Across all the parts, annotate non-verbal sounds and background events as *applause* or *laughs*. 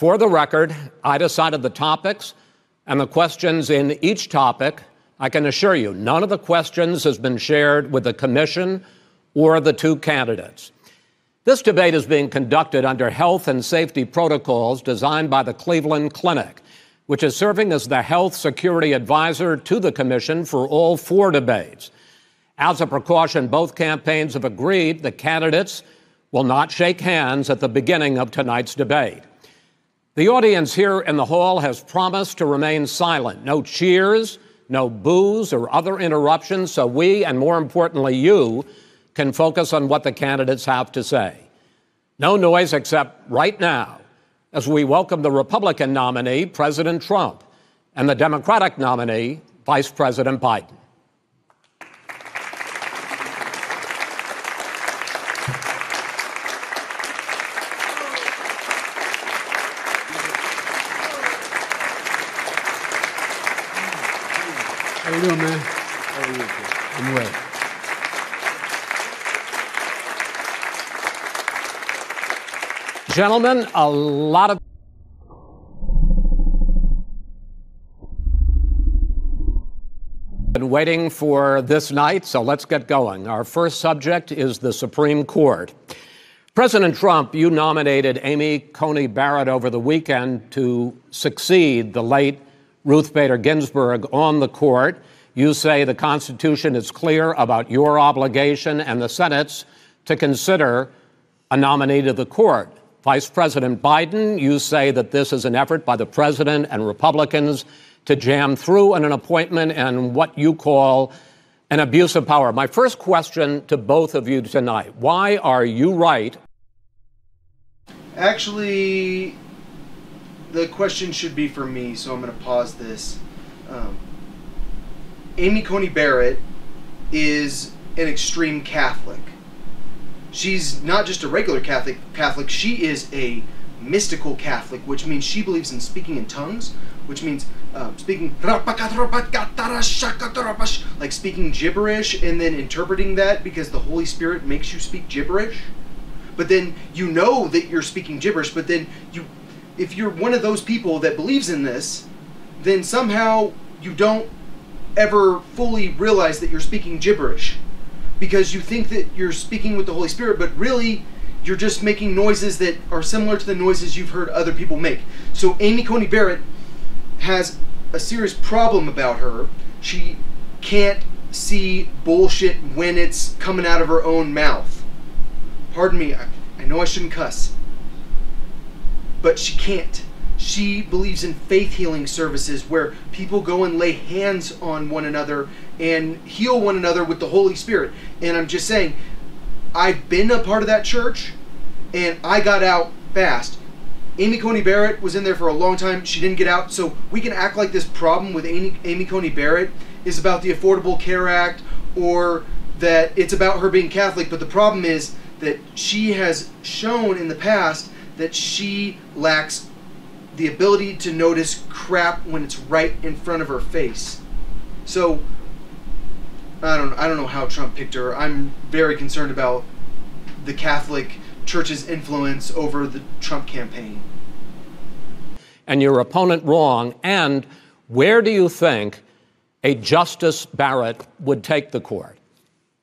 For the record, I decided the topics and the questions in each topic. I can assure you, none of the questions has been shared with the Commission or the two candidates. This debate is being conducted under health and safety protocols designed by the Cleveland Clinic, which is serving as the health security advisor to the Commission for all four debates. As a precaution, both campaigns have agreed the candidates will not shake hands at the beginning of tonight's debate. The audience here in the hall has promised to remain silent. No cheers, no boos, or other interruptions, so we, and more importantly, you, can focus on what the candidates have to say. No noise except right now as we welcome the Republican nominee, President Trump, and the Democratic nominee, Vice President Biden. How you doing, man? How are you? I'm well. Gentlemen, a lot of been waiting for this night, so let's get going. Our first subject is the Supreme Court. President Trump, you nominated Amy Coney Barrett over the weekend to succeed the late Ruth Bader Ginsburg on the court. You say the Constitution is clear about your obligation and the Senate's to consider a nominee to the court. Vice President Biden, you say that this is an effort by the president and Republicans to jam through an appointment and what you call an abuse of power. My first question to both of you tonight why are you right? Actually, the question should be for me, so I'm going to pause this. Um, Amy Coney Barrett is an extreme Catholic she's not just a regular Catholic. Catholic. She is a mystical Catholic, which means she believes in speaking in tongues, which means um, speaking like speaking gibberish and then interpreting that because the Holy Spirit makes you speak gibberish. But then you know that you're speaking gibberish, but then you if you're one of those people that believes in this, then somehow you don't ever fully realize that you're speaking gibberish because you think that you're speaking with the Holy Spirit, but really you're just making noises that are similar to the noises you've heard other people make. So Amy Coney Barrett has a serious problem about her. She can't see bullshit when it's coming out of her own mouth. Pardon me, I, I know I shouldn't cuss. But she can't. She believes in faith healing services where people go and lay hands on one another and heal one another with the Holy Spirit. And I'm just saying, I've been a part of that church and I got out fast. Amy Coney Barrett was in there for a long time. She didn't get out. So we can act like this problem with Amy, Amy Coney Barrett is about the Affordable Care Act or that it's about her being Catholic. But the problem is that she has shown in the past that she lacks the ability to notice crap when it's right in front of her face. So I don't I don't know how Trump picked her. I'm very concerned about the Catholic Church's influence over the Trump campaign. And your opponent wrong. And where do you think a Justice Barrett would take the court?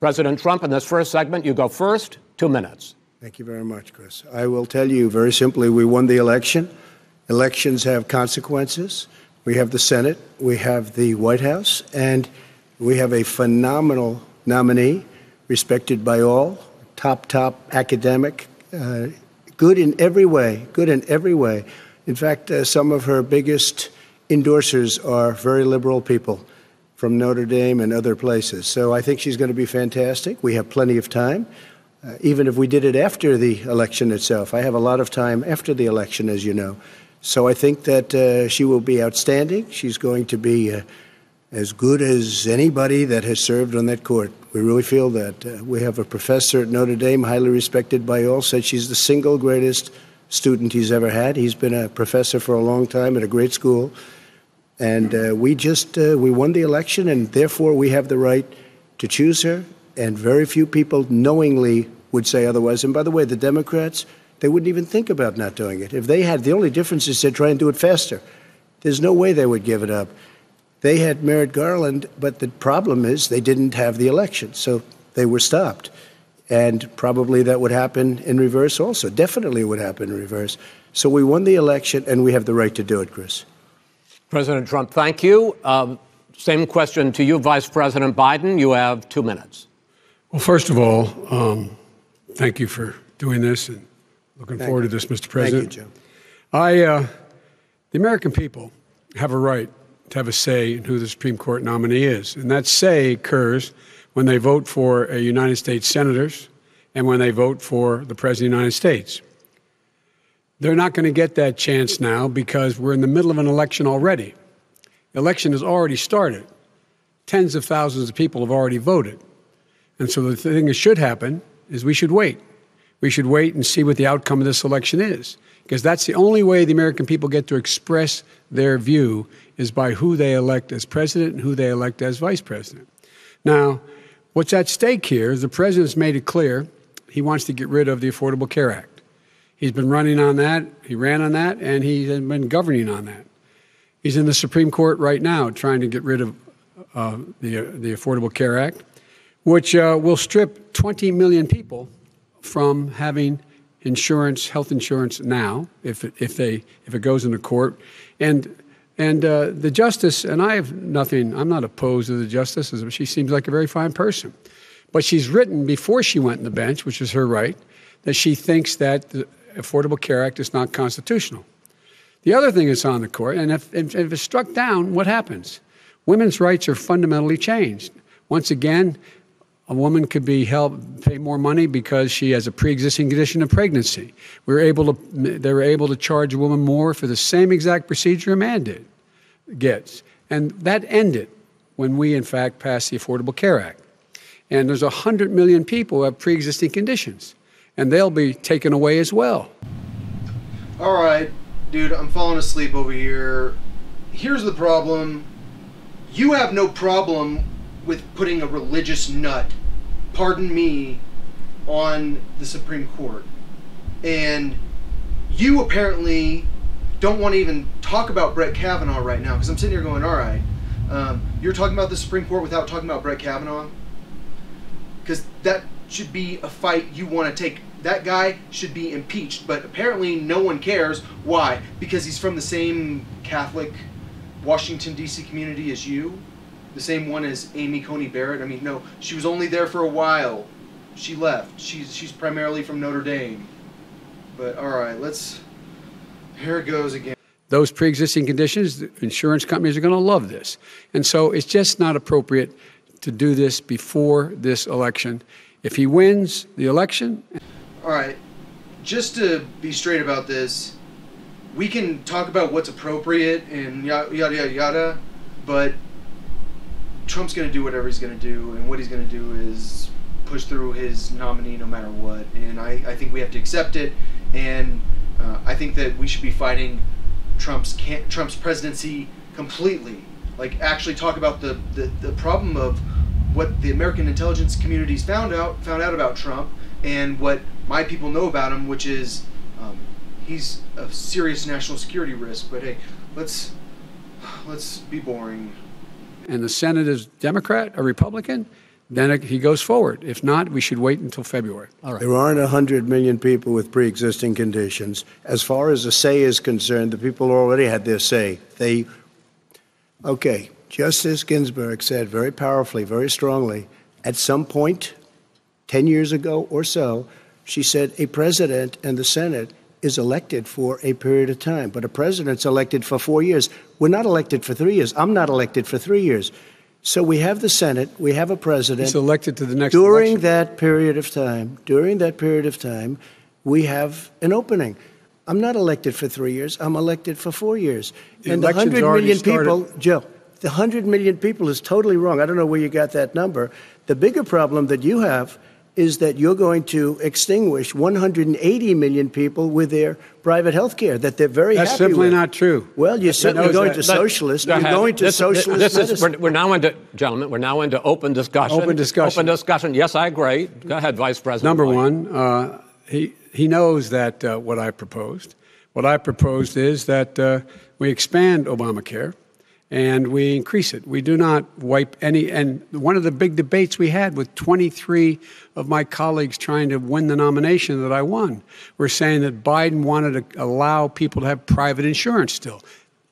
President Trump, in this first segment, you go first. Two minutes. Thank you very much, Chris. I will tell you very simply we won the election. Elections have consequences. We have the Senate, we have the White House, and we have a phenomenal nominee, respected by all, top, top academic, uh, good in every way, good in every way. In fact, uh, some of her biggest endorsers are very liberal people from Notre Dame and other places. So I think she's going to be fantastic. We have plenty of time. Uh, even if we did it after the election itself. I have a lot of time after the election, as you know. So I think that uh, she will be outstanding. She's going to be uh, as good as anybody that has served on that court. We really feel that. Uh, we have a professor at Notre Dame, highly respected by all, said she's the single greatest student he's ever had. He's been a professor for a long time at a great school. And uh, we just, uh, we won the election, and therefore we have the right to choose her. And very few people knowingly would say otherwise. And by the way, the Democrats, they wouldn't even think about not doing it. If they had, the only difference is they'd try and do it faster. There's no way they would give it up. They had Merrick Garland, but the problem is they didn't have the election, so they were stopped. And probably that would happen in reverse also. Definitely would happen in reverse. So we won the election, and we have the right to do it, Chris. President Trump, thank you. Um, same question to you, Vice President Biden. You have two minutes. Well, first of all, um, thank you for doing this and looking Thank forward you. to this, Mr. President. Thank you, Joe. I, uh, the American people have a right to have a say in who the Supreme Court nominee is. And that say occurs when they vote for a United States senators and when they vote for the President of the United States. They're not going to get that chance now because we're in the middle of an election already. The election has already started. Tens of thousands of people have already voted. And so the thing that should happen is we should wait. We should wait and see what the outcome of this election is. Because that's the only way the American people get to express their view is by who they elect as president and who they elect as vice president. Now, what's at stake here is the president's made it clear he wants to get rid of the Affordable Care Act. He's been running on that, he ran on that, and he's been governing on that. He's in the Supreme Court right now trying to get rid of uh, the, the Affordable Care Act, which uh, will strip 20 million people from having insurance, health insurance now, if it, if they if it goes into court, and and uh, the justice and I have nothing. I'm not opposed to the justice. She seems like a very fine person, but she's written before she went in the bench, which is her right, that she thinks that the Affordable Care Act is not constitutional. The other thing that's on the court, and if, if, if it's struck down, what happens? Women's rights are fundamentally changed. Once again, a woman could be helped pay more money because she has a pre-existing condition of pregnancy. We were able to they were able to charge a woman more for the same exact procedure a man did gets. And that ended when we in fact passed the Affordable Care Act. And there's 100 million people who have pre-existing conditions and they'll be taken away as well. All right, dude, I'm falling asleep over here. Here's the problem. You have no problem with putting a religious nut, pardon me, on the Supreme Court. And you apparently don't want to even talk about Brett Kavanaugh right now because I'm sitting here going, all right, um, you're talking about the Supreme Court without talking about Brett Kavanaugh? Because that should be a fight you want to take. That guy should be impeached, but apparently no one cares. Why? Because he's from the same Catholic Washington, D.C. community as you? The same one as Amy Coney Barrett? I mean, no, she was only there for a while. She left. She's, she's primarily from Notre Dame. But all right, let's. Here it goes again. Those pre existing conditions, the insurance companies are going to love this. And so it's just not appropriate to do this before this election. If he wins the election, All right, just to be straight about this, we can talk about what's appropriate and yada yada, yada but Trump's going to do whatever he's going to do, and what he's going to do is push through his nominee no matter what. And I, I think we have to accept it, and uh, I think that we should be fighting Trump's can- Trump's presidency completely. Like actually talk about the, the, the problem of what the American intelligence communities found out found out about Trump and what my people know about him, which is um, he's a serious national security risk. But hey, let's let's be boring. And the Senate is Democrat or Republican, then it, he goes forward. If not, we should wait until February. All right. There aren't 100 million people with pre existing conditions. As far as the say is concerned, the people already had their say. They, okay, Justice Ginsburg said very powerfully, very strongly, at some point, 10 years ago or so, she said a president and the Senate is elected for a period of time, but a president's elected for four years. We're not elected for three years. I'm not elected for three years. So we have the Senate, we have a president. He's elected to the next During election. that period of time, during that period of time, we have an opening. I'm not elected for three years. I'm elected for four years. The and the election's 100 already million people, Joe, the 100 million people is totally wrong. I don't know where you got that number. The bigger problem that you have is that you're going to extinguish 180 million people with their private health care that they're very happy? That's happy simply with. not true. Well, you're certainly going that. to socialist. Go You're going to This- socialist This is, we're, we're now into, gentlemen, we're now into open discussion. Open discussion. Open discussion. Yes, I agree. Go ahead, Vice President. Number Biden. one, uh, he, he knows that uh, what I proposed. What I proposed is that uh, we expand Obamacare and we increase it. We do not wipe any. And one of the big debates we had with 23 of my colleagues trying to win the nomination that I won were saying that Biden wanted to allow people to have private insurance still.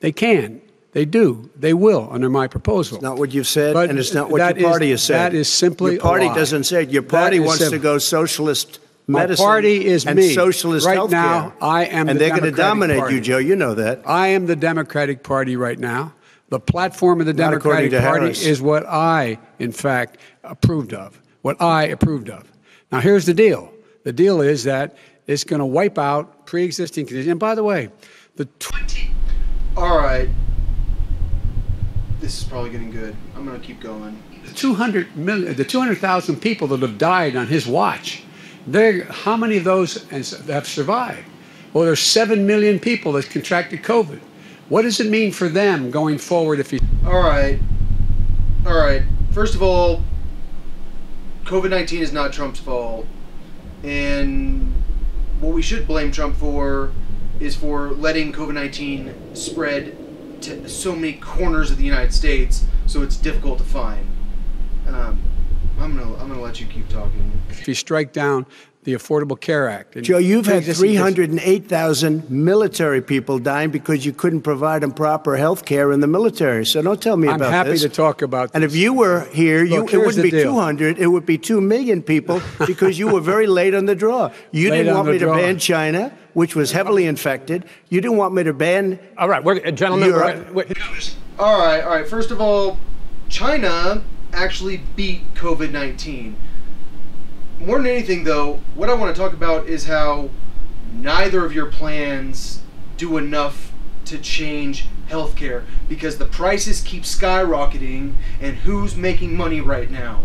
They can. They do. They will under my proposal. It's not what you've said, But and it's not what your party is- has said. that is simply your party doesn't say it. Your party wants to go socialist My party is and me. socialist Right healthcare. now, I am and the they're going to dominate Party. you, Joe. You know that. I am the Democratic Party right now. The platform of the Not Democratic Party Harris. is what I, in fact, approved of. What I approved of. Now, here's the deal. The deal is that it's going to wipe out pre-existing conditions. And by the way, the 20 All right. This is probably getting good. I'm gonna keep going. 200 million, the 200,000 people that have died on his watch, they're, how many of those have survived? Well, there's 7 million people that contracted COVID. What does it mean for them going forward if he All right. All right. First of all, COVID 19 is not Trump's fault. And what we should blame Trump for is for letting COVID 19 spread to so many corners of the United States so it's difficult to find. Um, I'm gonna I'm gonna let you keep talking. if you strike down the Affordable Care Act. and Joe, you've had 308,000 military people dying because you couldn't provide them proper health care in the military. So don't tell me about that. I'm happy to talk about And if you were here, you, it wouldn't be deal. 200, it would be 2 million people *laughs* because you were very late on the draw. You Late didn't want the me to ban China, which was heavily infected. You didn't want me to ban All right, we're, gentlemen, Europe. we're, we're- All right, all right. First of all, China actually beat COVID 19. More than anything, though, what I want to talk about is how neither of your plans do enough to change healthcare because the prices keep skyrocketing, and who's making money right now?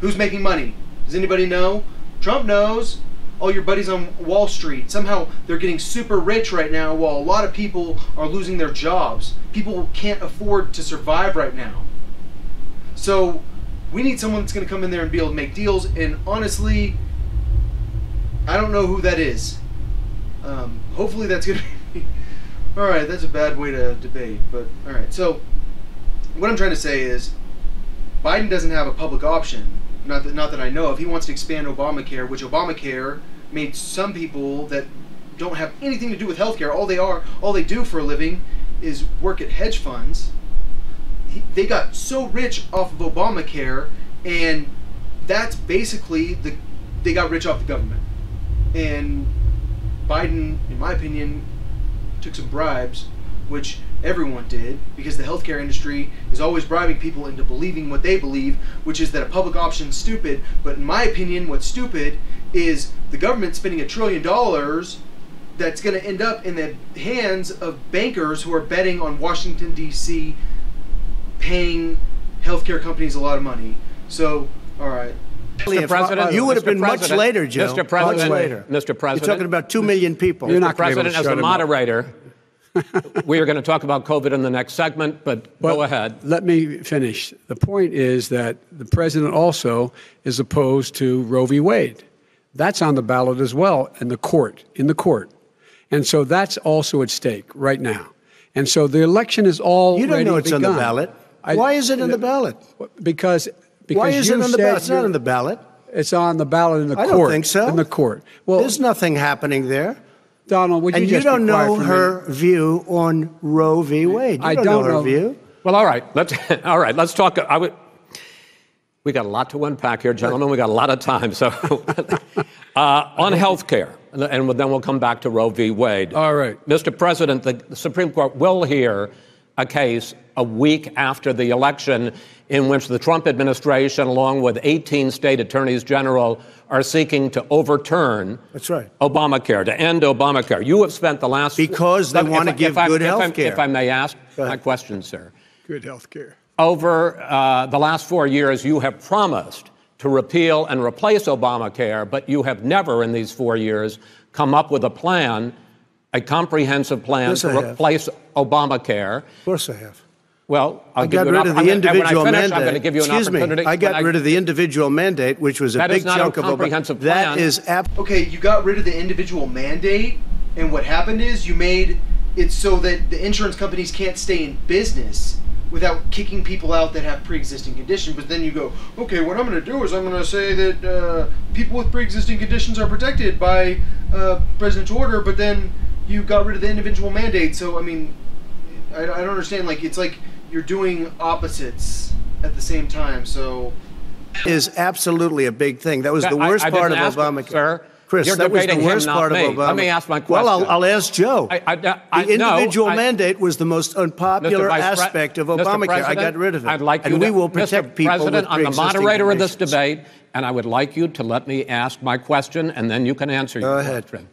Who's making money? Does anybody know? Trump knows. All your buddies on Wall Street. Somehow they're getting super rich right now while a lot of people are losing their jobs. People can't afford to survive right now. So we need someone that's going to come in there and be able to make deals. And honestly, I don't know who that is. Um, hopefully that's going *laughs* to be. all right, that's a bad way to debate. But all right. So what I'm trying to say is Biden doesn't have a public option. Not that, not that I know of. He wants to expand Obamacare, which Obamacare made some people that don't have anything to do with healthcare. All they are, all they do for a living, is work at hedge funds. He, they got so rich off of Obamacare, and that's basically the they got rich off the government. And Biden, in my opinion, took some bribes, which everyone did, because the healthcare industry is always bribing people into believing what they believe, which is that a public option is stupid. But in my opinion, what's stupid is the government spending a trillion dollars that's going to end up in the hands of bankers who are betting on Washington, D.C., paying healthcare companies a lot of money. So, all right. Mr. President, You would have Mr. been much President, later, Joe. Mr. President, much later. Mr. President, You're talking about 2 million people. You're not gonna to President, as shut the moderator, *laughs* we are going to talk about COVID in the next segment, but go ahead. Let me finish. The point is that the president also is opposed to Roe v. Wade. That's on the ballot as well in the court, in the court. And so that's also at stake right now. And so the election is all You don't know it's on the ballot. Why is it in the ballot? Because because Why is you it on the ballot? It's not you're- on the ballot. It's on the ballot in the I court. don't think so. In the court. Well, There's nothing happening there. Donald, would you And you just be don't quiet know her minute? view on Roe v. Wade. You I don't, don't know her know. view. Well, all right. Let's *laughs* all right. Let's talk. I would. We got a lot to unpack here, gentlemen. We got a lot of time. So, *laughs* uh, on health care, and then we'll come back to Roe v. Wade. All right. Mr. President, the, the Supreme Court will hear a case a week after the election in which the Trump administration, along with 18 state attorneys general, are seeking to overturn That's right. Obamacare, to end Obamacare. You have spent the last Because they If- wanna if- give I- good health care. If I may ask my question, sir. Good health care. Over uh, the last four years, you have promised to repeal and replace Obamacare, but you have never in these four years come up with a plan, a comprehensive plan Yes, to I have. replace Obamacare. Of course I have. Well, I'll I give got you an rid of opp- the I'm gonna- individual and when I finish, mandate. I'm give you Excuse opportunity. me. I got when rid of the individual mandate, which was a That is big not a chunk of Obama. comprehensive That plan. is ab- Okay, you got rid of the individual mandate, and what happened is you made it so that the insurance companies can't stay in business without kicking people out that have pre-existing conditions. But then you go, okay, what I'm going to do is I'm going to say that uh, people with pre-existing conditions are protected by uh, presidential order. But then you got rid of the individual mandate. So I mean, I, I don't understand. Like it's like you're doing opposites at the same time. So is absolutely a big thing. That was That- the worst I part of didn't ask Obamacare. sir. Chris, You're that was the debating him, worst part me. of Obama. Let me ask my question. Well, I'll. I'll ask Joe. I- I- I- the no, individual I- mandate was the most unpopular Mr. Vice Pre- aspect of Obamacare. I got rid of it. I'd like and you we to, will protect Mr. people President, with I'm the pre-existing moderator of this debate, and I would like you to let me ask my question, and then you can answer your Go ahead. question.